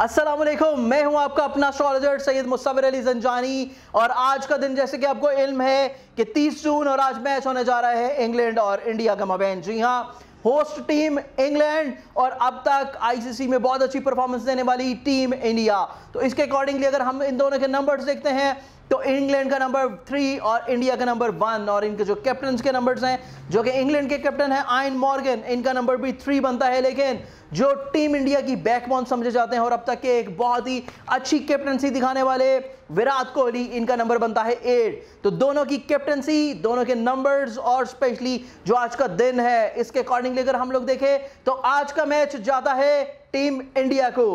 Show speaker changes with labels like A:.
A: अस्सलाम मैं हूँ आपका अपना एस्ट्रोलॉजर सैयद मुसवर अली जंजानी। और आज का दिन जैसे कि आपको इल्म है कि 30 जून और आज मैच होने जा रहा है इंग्लैंड और इंडिया का मबैन। जी हाँ होस्ट टीम इंग्लैंड और अब तक आईसीसी में बहुत अच्छी परफॉर्मेंस देने वाली टीम इंडिया। तो इसके अकॉर्डिंगली अगर हम इन दोनों के नंबर्स देखते हैं तो इंग्लैंड का नंबर थ्री और इंडिया का नंबर वन और इनके जो कैप्टन के नंबर्स हैं, जो कि इंग्लैंड के कैप्टन हैं, आयन मॉर्गन, इनका नंबर भी थ्री बनता है। लेकिन जो टीम इंडिया की बैकबोन समझे जाते हैं, और अब तक के एक बहुत ही अच्छी कैप्टनसी दिखाने वाले विराट कोहली, इनका नंबर बनता है एट तो दोनों की कैप्टनसी दोनों के नंबर्स और स्पेशली जो आज का दिन है, इसके अकॉर्डिंगली अगर हम लोग देखें तो आज का मैच ज़्यादा है टीम इंडिया को।